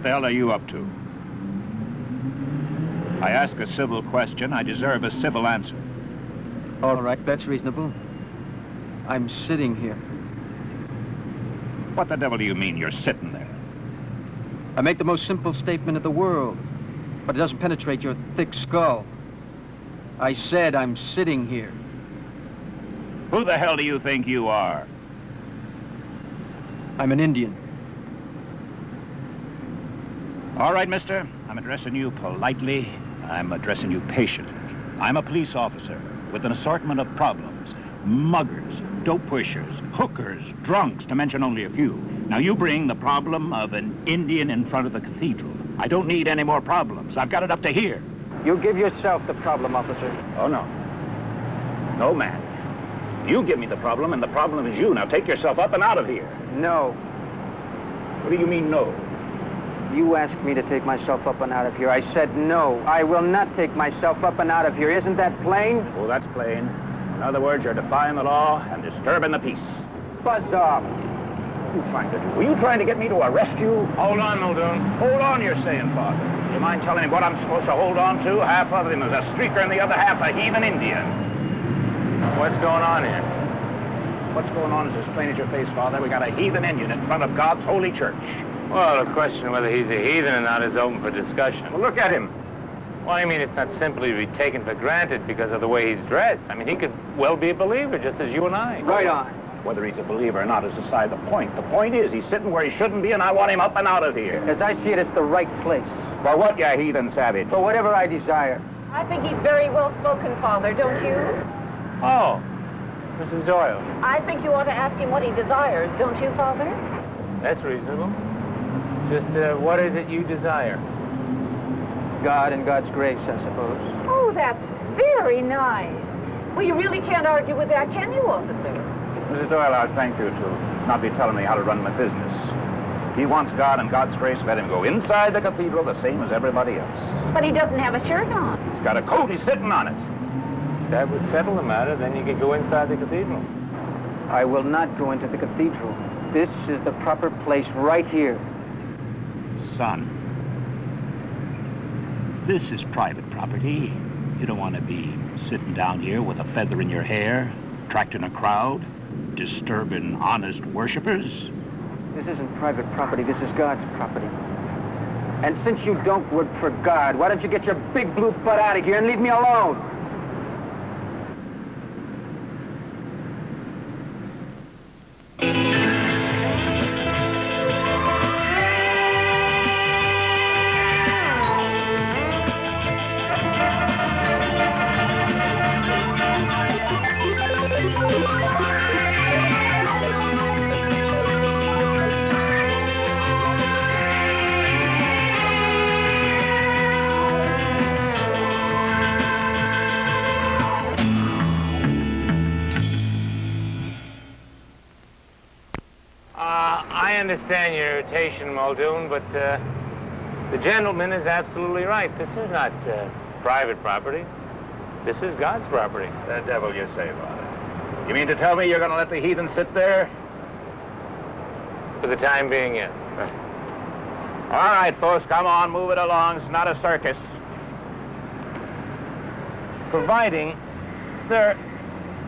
What the hell are you up to? I ask a civil question, I deserve a civil answer. All right, that's reasonable. I'm sitting here. What the devil do you mean you're sitting there? I make the most simple statement of the world, but it doesn't penetrate your thick skull. I said I'm sitting here. Who the hell do you think you are? I'm an Indian. All right, mister. I'm addressing you politely. I'm addressing you patiently. I'm a police officer with an assortment of problems. Muggers, dope pushers, hookers, drunks, to mention only a few. Now, you bring the problem of an Indian in front of the cathedral. I don't need any more problems. I've got it up to here. You give yourself the problem, officer. Oh, no. No, man. You give me the problem, and the problem is you. Now, take yourself up and out of here. No. What do you mean, no? You asked me to take myself up and out of here. I said no. I will not take myself up and out of here. Isn't that plain? Oh, that's plain. In other words, you're defying the law and disturbing the peace. Buzz off. What are you trying to do? Were you trying to get me to arrest you? Hold on, Muldoon. Hold on, you're saying, Father. Do you mind telling me what I'm supposed to hold on to? Half of him is a streaker and the other half a heathen Indian. What's going on here? What's going on is as plain as your face, Father. We got a heathen Indian in front of God's holy church. Well, the question whether he's a heathen or not is open for discussion. Well, look at him. Well, I mean, it's not simply to be taken for granted because of the way he's dressed. I mean, he could well be a believer, just as you and I. Right on. Whether he's a believer or not is beside the point. The point is, he's sitting where he shouldn't be, and I want him up and out of here. As I see it, it's the right place. For what, you heathen savage? For whatever I desire. I think he's very well spoken, Father, don't you? Oh, Mrs. Doyle. I think you ought to ask him what he desires, don't you, Father? That's reasonable. Just uh, what is it you desire? God and God's grace, I suppose. Oh, that's very nice. Well, you really can't argue with that, can you, officer? Mrs. Doyle, I'd thank you to not be telling me how to run my business. If he wants God and God's grace, let him go inside the cathedral the same as everybody else. But he doesn't have a shirt on. He's got a coat, he's sitting on it. That would settle the matter. Then you could go inside the cathedral. I will not go into the cathedral. This is the proper place right here. Son, this is private property. You don't want to be sitting down here with a feather in your hair, attracting a crowd, disturbing honest worshippers. This isn't private property. This is God's property. And since you don't work for God, why don't you get your big blue butt out of here and leave me alone? Your Muldoon, but uh, the gentleman is absolutely right. This is not uh, private property. This is God's property. The devil you say, Father. You mean to tell me you're going to let the heathen sit there? For the time being, yes. All right, folks, come on, move it along. It's not a circus. Providing, sir,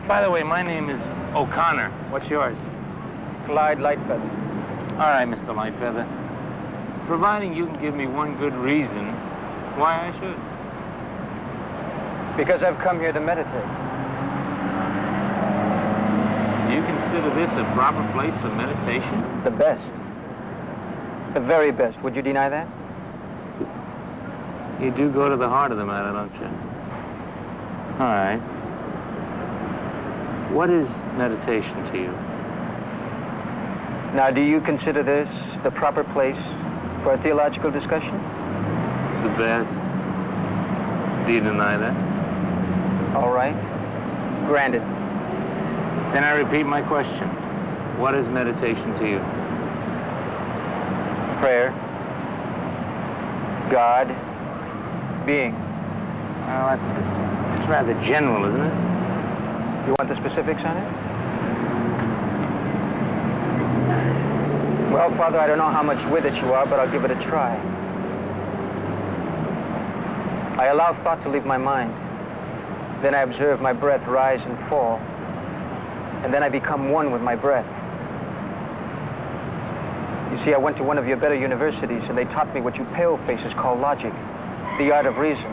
by the way, my name is O'Connor. What's yours? Clyde Lightfeather. All right, Mr. Lightfeather. Providing you can give me one good reason why I should. Because I've come here to meditate. You consider this a proper place for meditation? The best. The very best. Would you deny that? You do go to the heart of the matter, don't you? All right. What is meditation to you? Now, do you consider this the proper place for a theological discussion? The best. Do you deny that? All right. Granted. Then I repeat my question. What is meditation to you? Prayer. God. Being. Well, that's, that's rather general, isn't it? You want the specifics on it? Well, Father, I don't know how much with it you are, but I'll give it a try. I allow thought to leave my mind. Then I observe my breath rise and fall. And then I become one with my breath. You see, I went to one of your better universities, and they taught me what you pale faces call logic, the art of reason.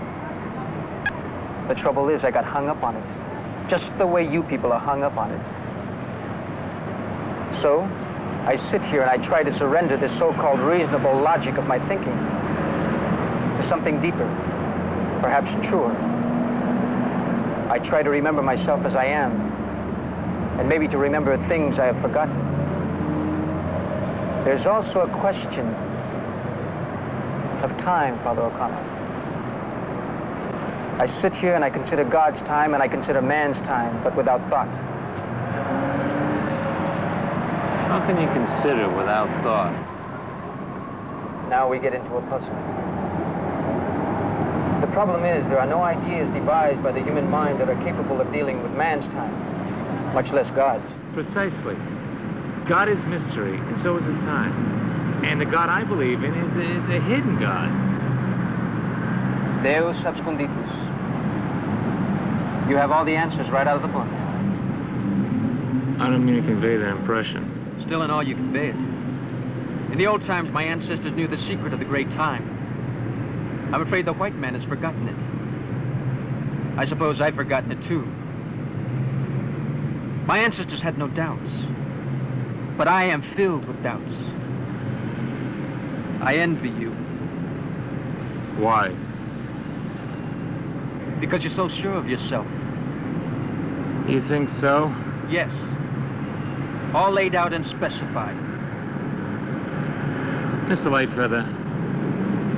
The trouble is, I got hung up on it, just the way you people are hung up on it. So, I sit here and I try to surrender this so-called reasonable logic of my thinking to something deeper, perhaps truer. I try to remember myself as I am, and maybe to remember things I have forgotten. There's also a question of time, Father O'Connor. I sit here and I consider God's time and I consider man's time, but without thought. How can you consider without thought? Now we get into a puzzle. The problem is there are no ideas devised by the human mind that are capable of dealing with man's time, much less God's. Precisely. God is mystery, and so is his time. And the God I believe in is a, is a hidden God. Deus absconditus. You have all the answers right out of the book. I don't mean to convey that impression. Still in all, you convey it. In the old times, my ancestors knew the secret of the great time. I'm afraid the white man has forgotten it. I suppose I've forgotten it too. My ancestors had no doubts. But I am filled with doubts. I envy you Why? because you're so sure of yourself. You think so? Yes. All laid out and specified. Mr. Lightfeather,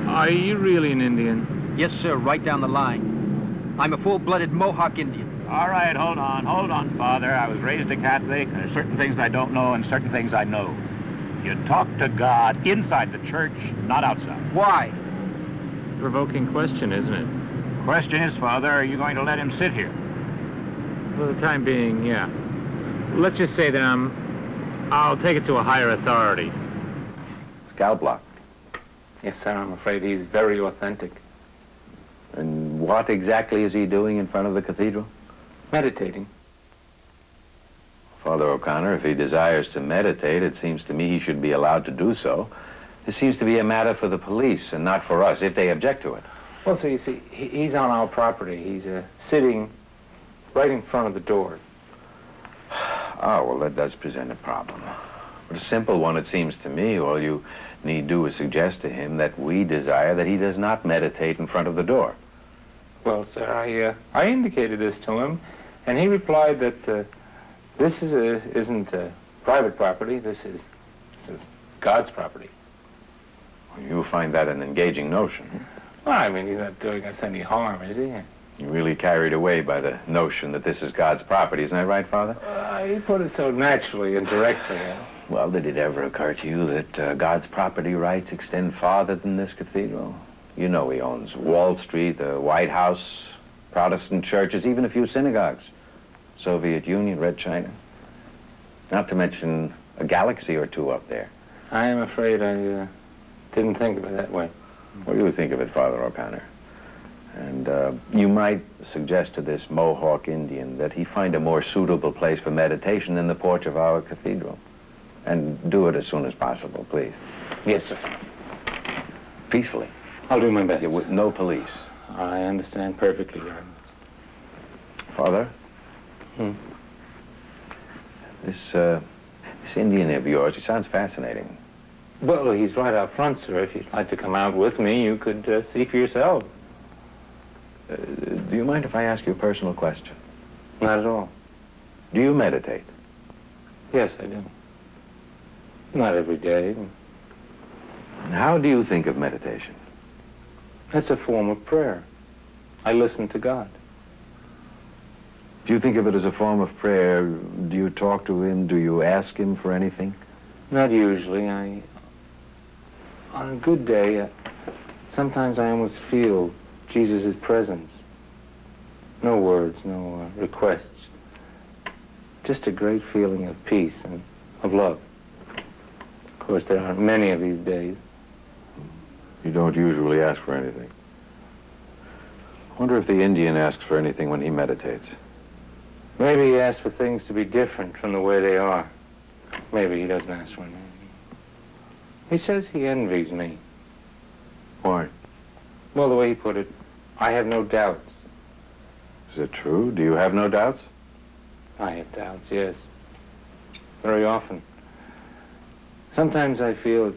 are you really an Indian? Yes, sir, right down the line. I'm a full-blooded Mohawk Indian. All right, hold on, hold on, Father. I was raised a Catholic. There's certain things I don't know and certain things I know. You talk to God inside the church, not outside. Why? Provoking question, isn't it? Question is, Father, are you going to let him sit here? For the time being, yeah. Let's just say that I'm... I'll take it to a higher authority. Scout block. Yes, sir, I'm afraid he's very authentic. And what exactly is he doing in front of the cathedral? Meditating. Father O'Connor, if he desires to meditate, it seems to me he should be allowed to do so. This seems to be a matter for the police and not for us, if they object to it. Well, so you see, he's on our property. He's uh, sitting right in front of the door. Oh, well, that does present a problem. But a simple one, it seems to me. All you need do is suggest to him that we desire that he does not meditate in front of the door. Well, sir, I, uh, I indicated this to him, and he replied that uh, this is a, isn't a private property. This is, this is God's property. You find that an engaging notion. Well, I mean, he's not doing us any harm, is he? You're really carried away by the notion that this is God's property. Isn't that right, Father? Uh, he put it so naturally and directly. Uh, Well, did it ever occur to you that uh, God's property rights extend farther than this cathedral? You know he owns Wall Street, the White House, Protestant churches, even a few synagogues, Soviet Union, Red China. Not to mention a galaxy or two up there. I am afraid I uh, didn't think of it that way. What do you think of it, Father O'Connor? And uh, you might suggest to this Mohawk Indian that he find a more suitable place for meditation than the porch of our cathedral. And do it as soon as possible, please. Yes, sir. Peacefully. I'll do my best. Yeah, with no police. I understand perfectly, Your Eminence. Father? Hmm? This, uh, this Indian of yours, he sounds fascinating. Well, he's right out front, sir. If you'd like to come out with me, you could uh, see for yourself. Uh, do you mind if I ask you a personal question? Not at all. Do you meditate? Yes, I do. Not every day. And how do you think of meditation? It's a form of prayer. I listen to God. Do you think of it as a form of prayer? Do you talk to him? Do you ask him for anything? Not usually. I, on a good day, uh, sometimes I almost feel Jesus' presence. No words, no uh, requests. Just a great feeling of peace and of love. Of course, there aren't many of these days. You don't usually ask for anything. I wonder if the Indian asks for anything when he meditates. Maybe he asks for things to be different from the way they are. Maybe he doesn't ask for anything. He says he envies me. Why? Well, the way he put it, I have no doubts. Is it true? Do you have no doubts? I have doubts, yes. Very often. Sometimes I feel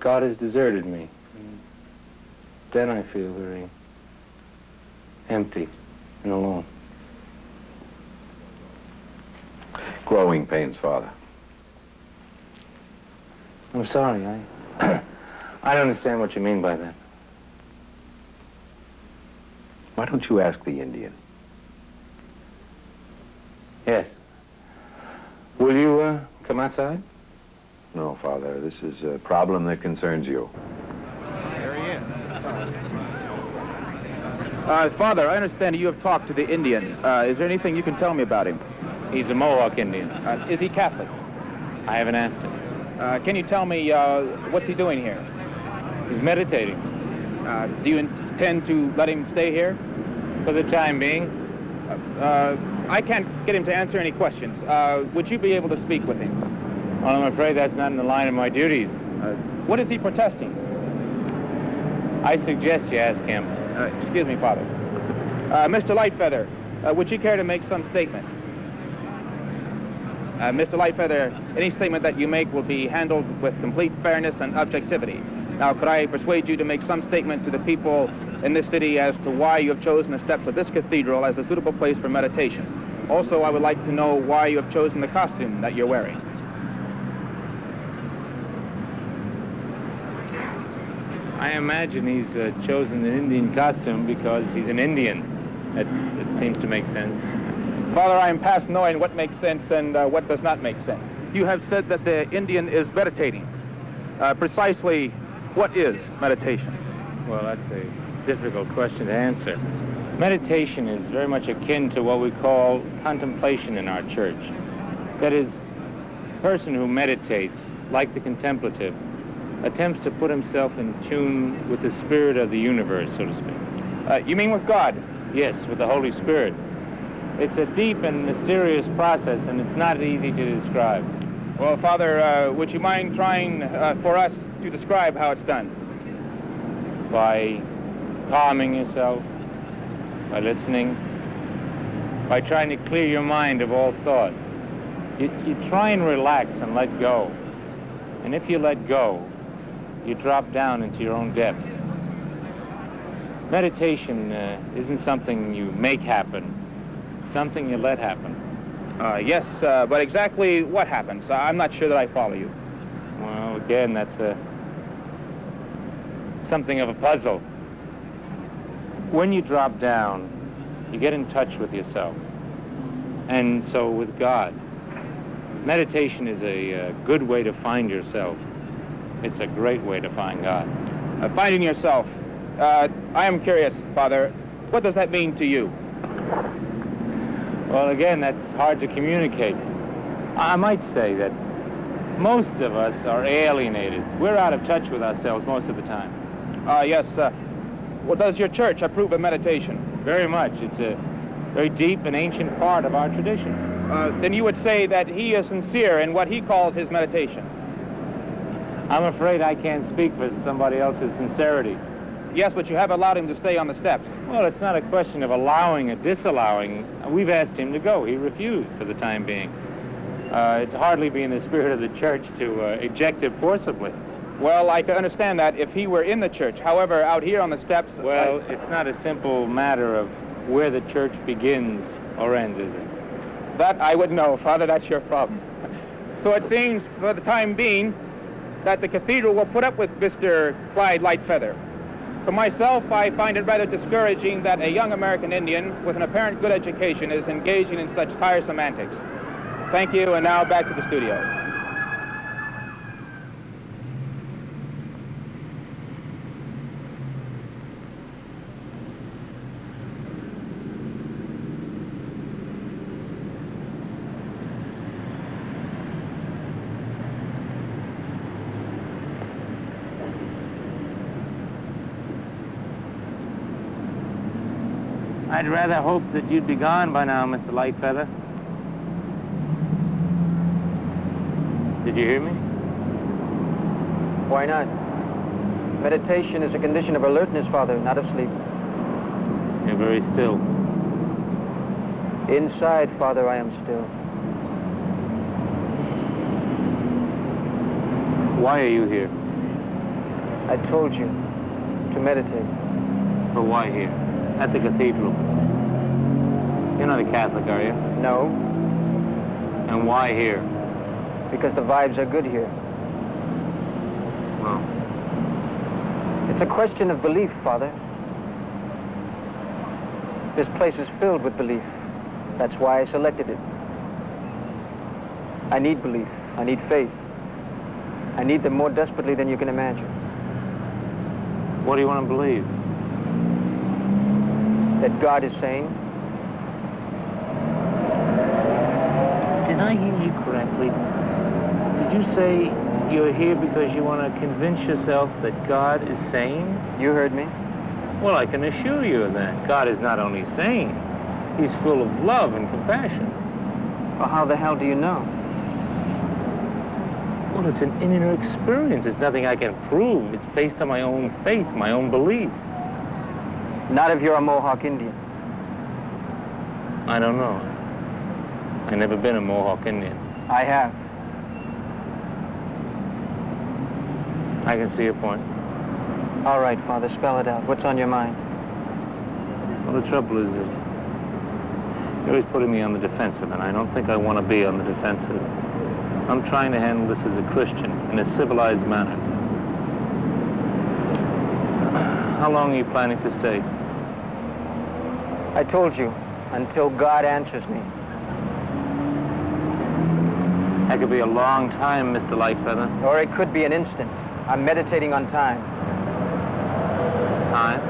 God has deserted me. Then I feel very empty and alone. Growing pains, Father. I'm sorry, I... I don't understand what you mean by that. Why don't you ask the Indian? Yes. Will you uh, come outside? No, Father. This is a problem that concerns you. There he is. Uh, Father, I understand you have talked to the Indian. Uh, is there anything you can tell me about him? He's a Mohawk Indian. Uh, is he Catholic? I haven't asked him. Uh, can you tell me uh, what's he doing here? He's meditating. Uh, do you intend to let him stay here? For the time being, Uh, I can't get him to answer any questions. Uh, would you be able to speak with him? well, I'm afraid that's not in the line of my duties. Uh, what is he protesting? I suggest you ask him. Uh, excuse me, Father. Uh, Mr. Lightfeather, uh, would you care to make some statement? Uh, Mr. Lightfeather, any statement that you make will be handled with complete fairness and objectivity. Now, could I persuade you to make some statement to the people in this city as to why you have chosen the steps of this cathedral as a suitable place for meditation? Also, I would like to know why you have chosen the costume that you're wearing. I imagine he's uh, chosen an Indian costume because he's an Indian. That, that seems to make sense. Father, I am past knowing what makes sense and uh, what does not make sense. You have said that the Indian is meditating. Uh, precisely what is meditation? Well, that's a difficult question to answer. Meditation is very much akin to what we call contemplation in our church. That is, a person who meditates, like the contemplative, attempts to put himself in tune with the spirit of the universe, so to speak. Uh, you mean with God? Yes, with the Holy Spirit. It's a deep and mysterious process, and it's not easy to describe. Well, Father, uh, would you mind trying uh, for us to describe how it's done? By calming yourself, by listening, by trying to clear your mind of all thought. You, you try and relax and let go. And if you let go, you drop down into your own depths. Meditation uh, isn't something you make happen, something you let happen. Uh, yes, uh, but exactly what happens? I'm not sure that I follow you. Well, again, that's a something of a puzzle. When you drop down, you get in touch with yourself, and so with God. Meditation is a uh, good way to find yourself. It's a great way to find God. Uh, finding yourself. Uh, I am curious, Father. What does that mean to you? Well, again, that's hard to communicate. I might say that most of us are alienated. We're out of touch with ourselves most of the time. Uh, yes. Uh, well, does your church approve of meditation? Very much. It's a very deep and ancient part of our tradition. Uh, then you would say that he is sincere in what he calls his meditation. I'm afraid I can't speak for somebody else's sincerity. Yes, but you have allowed him to stay on the steps. Well, it's not a question of allowing or disallowing. We've asked him to go. He refused for the time being. Uh, it'd hardly be in the spirit of the church to uh, eject him forcibly. Well, I can understand that if he were in the church. However, out here on the steps... Well, I- it's not a simple matter of where the church begins or ends, is it? That I would know, Father. That's your problem. So it seems, for the time being, that the cathedral will put up with Mr. Clyde Lightfeather. For myself, I find it rather discouraging that a young American Indian with an apparent good education is engaging in such tiresome antics. Thank you, and now back to the studio. I'd rather hope that you'd be gone by now, Mr. Lightfeather. Did you hear me? Why not? Meditation is a condition of alertness, Father, not of sleep. You're very still. Inside, Father, I am still. Why are you here? I told you to meditate. But why here? At the cathedral. You're not a Catholic, are you? No, And why here? because the vibes are good here. Well, It's a question of belief, Father. This place is filled with belief. That's why I selected it. I need belief. I need faith. I need them more desperately than you can imagine. what do you want to believe? That God is sane. Did I hear you correctly? Did you say you're here because you want to convince yourself that God is sane? You heard me. Well, I can assure you of that. God is not only sane, he's full of love and compassion. Well, how the hell do you know? Well, it's an inner experience. It's nothing I can prove. It's based on my own faith, my own belief. Not if you're a Mohawk Indian. I don't know. I've never been a Mohawk Indian. I have. I can see your point. All right, Father, spell it out. What's on your mind? Well, the trouble is that you're always putting me on the defensive, and I don't think I want to be on the defensive. I'm trying to handle this as a Christian in a civilized manner. How long are you planning to stay? I told you, until God answers me. That could be a long time, Mr. Lightfeather. Or it could be an instant. I'm meditating on time. Time?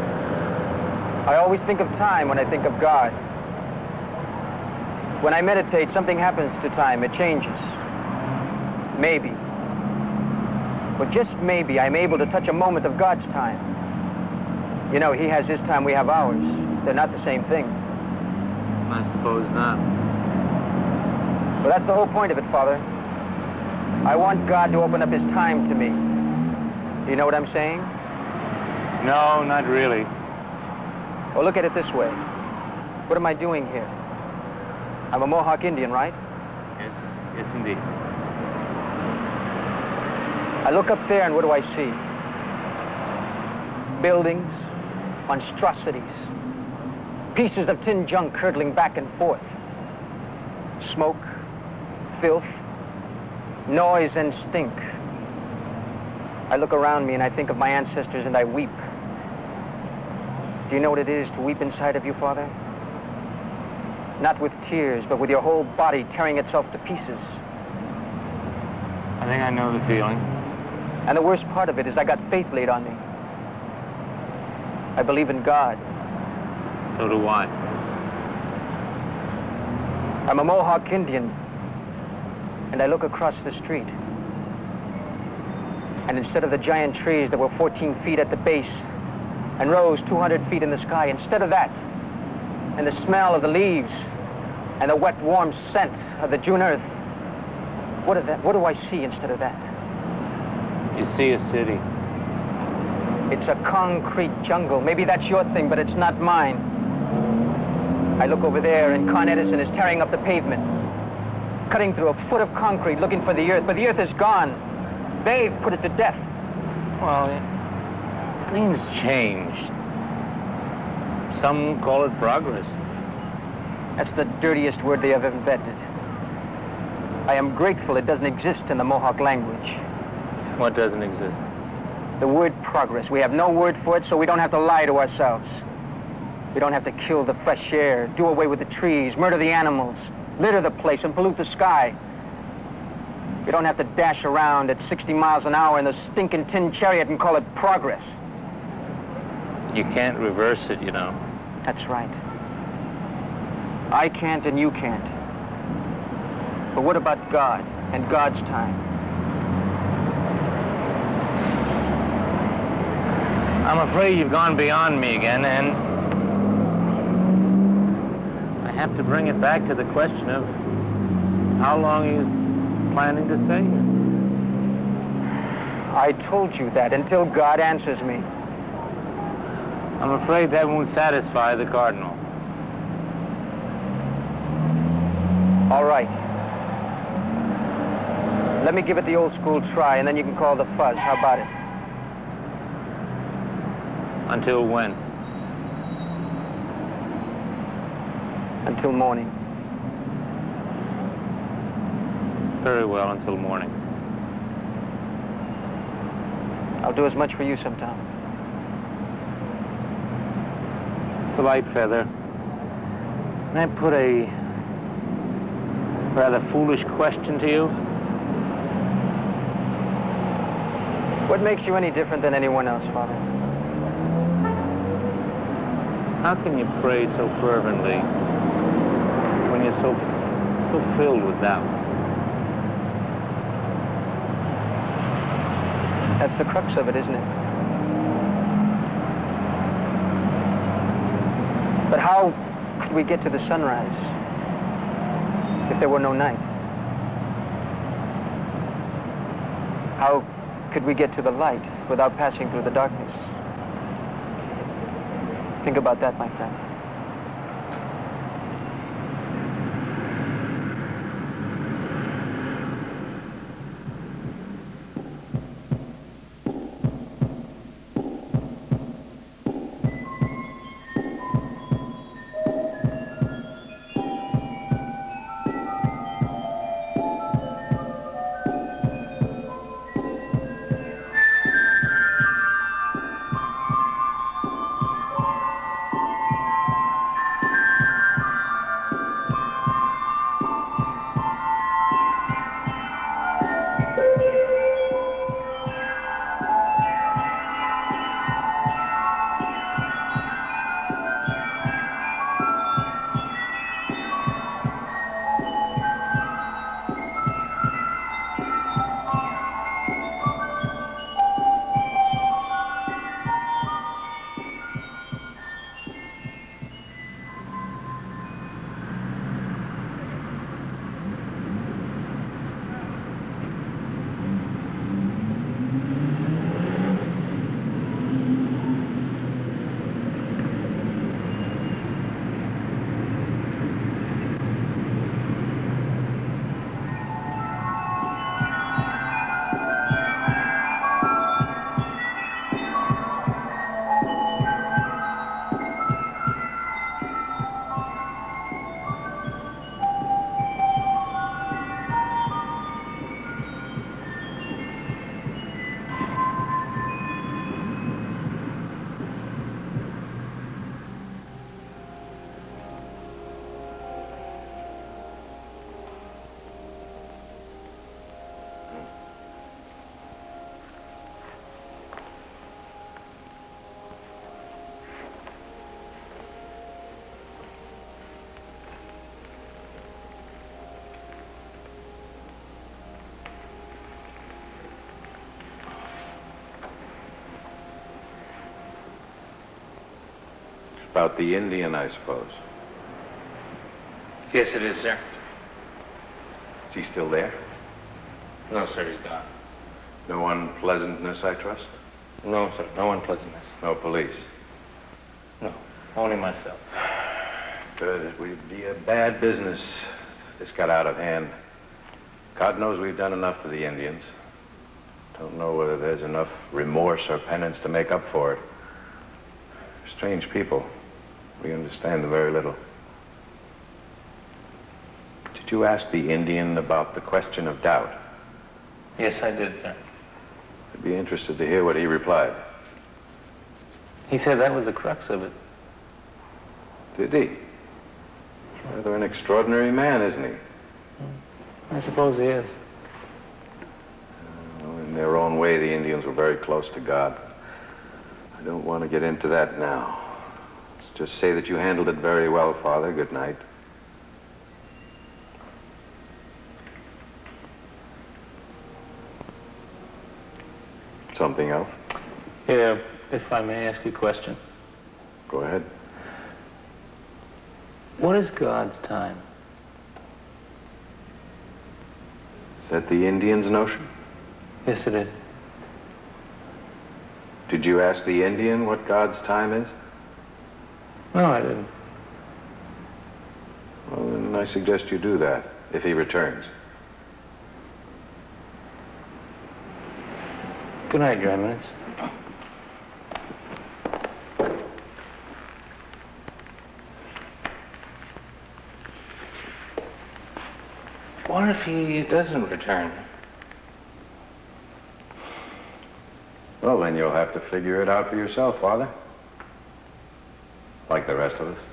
I always think of time when I think of God. When I meditate, something happens to time. It changes. Maybe. But just maybe I'm able to touch a moment of God's time. You know, he has his time, we have ours. They're not the same thing. I suppose not. But that's the whole point of it, Father. I want God to open up his time to me. You know what I'm saying? No, not really. Well, look at it this way. What am I doing here? I'm a Mohawk Indian, right? Yes, yes, indeed. I look up there and what do I see? Buildings, monstrosities, pieces of tin junk hurtling back and forth. Smoke, filth, noise and stink. I look around me and I think of my ancestors and I weep. Do you know what it is to weep inside of you, Father? Not with tears, but with your whole body tearing itself to pieces. I think I know the feeling. And the worst part of it is I got faith laid on me. I believe in God. So do I. I'm a Mohawk Indian. And I look across the street. And instead of the giant trees that were 14 feet at the base and rose 200 feet in the sky, instead of that, and the smell of the leaves and the wet, warm scent of the June earth, what, that, what do I see instead of that? You see a city. It's a concrete jungle. Maybe that's your thing, but it's not mine. I look over there and Con Edison is tearing up the pavement, cutting through a foot of concrete looking for the earth, but the earth is gone. They've put it to death. Well, things changed. Some call it progress. That's the dirtiest word they have invented. I am grateful it doesn't exist in the Mohawk language. What doesn't exist? The word progress. We have no word for it, so we don't have to lie to ourselves. We don't have to kill the fresh air, do away with the trees, murder the animals, litter the place, and pollute the sky. We don't have to dash around at 60 miles an hour in the stinking tin chariot and call it progress. You can't reverse it, you know. That's right. I can't and you can't. But what about God and God's time? I'm afraid you've gone beyond me again, and have to bring it back to the question of how long he's planning to stay here. I told you that until God answers me. I'm afraid that won't satisfy the Cardinal. All right. Let me give it the old school try, and then you can call the fuzz. How about it? Until when? Until morning. Very well, until morning. I'll do as much for you sometime. Mr. Lightfeather, may I put a rather foolish question to you? What makes you any different than anyone else, Father? How can you pray so fervently when you're so, so filled with doubts? That's the crux of it, isn't it? But how could we get to the sunrise if there were no night? How could we get to the light without passing through the darkness? Think about that, my friend. About the Indian, I suppose. Yes, it is, sir. Is he still there? No, sir, he's gone. No unpleasantness, I trust? No, sir, no unpleasantness. No police? No, only myself. Good. It would be a bad business if this got out of hand. God knows we've done enough for the Indians. Don't know whether there's enough remorse or penance to make up for it. Strange people. We understand them very little. Did you ask the Indian about the question of doubt? Yes, I did, sir. I'd be interested to hear what he replied. He said that was the crux of it. Did he? Rather an extraordinary man, isn't he? I suppose he is. Well, in their own way, the Indians were very close to God. I don't want to get into that now. Just say that you handled it very well, Father. Good night. Something else? Yeah, if I may ask you a question. Go ahead. What is God's time? Is that the Indian's notion? Yes, it is. Did you ask the Indian what God's time is? No, I didn't. Well, then I suggest you do that, if he returns. Good night, Your Eminence. What if he doesn't return? Well, then you'll have to figure it out for yourself, Father. Like the rest of us.